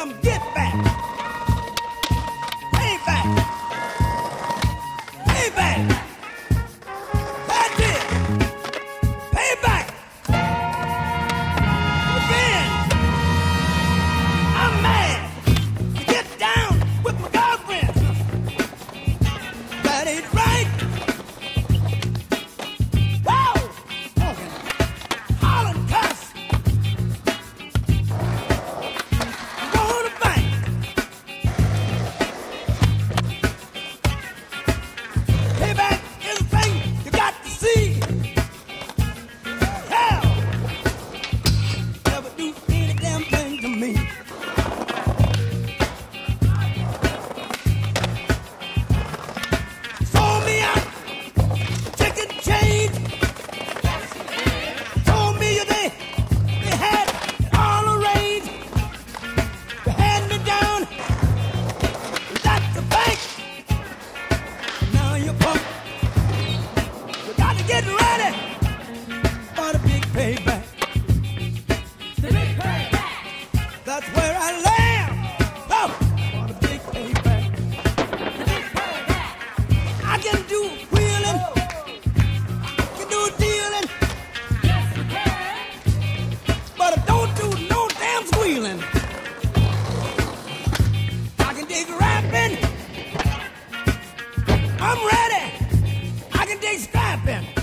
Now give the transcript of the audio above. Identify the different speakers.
Speaker 1: some get back. Payback. Payback. You punk. I'm ready. I can dig scrapping.